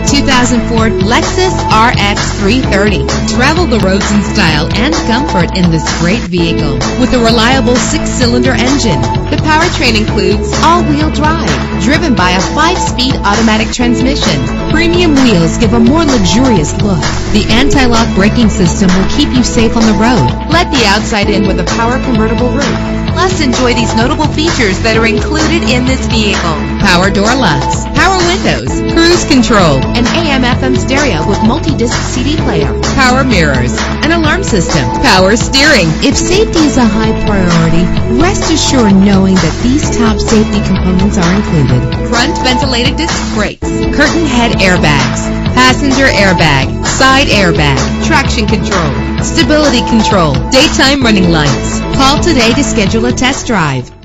2004 Lexus RX 330. Travel the roads in style and comfort in this great vehicle with a reliable six-cylinder engine. The powertrain includes all-wheel drive, driven by a five-speed automatic transmission. Premium wheels give a more luxurious look. The anti-lock braking system will keep you safe on the road. Let the outside in with a power convertible roof. Plus, enjoy these notable features that are included in this vehicle. Power door locks, power windows, cruise control, an AM FM stereo with multi-disc CD player, power mirrors, an alarm system, power steering. If safety is a high priority, rest assured knowing that these top safety components are included. Front ventilated disc brakes, curtain head airbags, passenger airbag, side airbag, traction control, stability control, daytime running lights. Call today to schedule a test drive.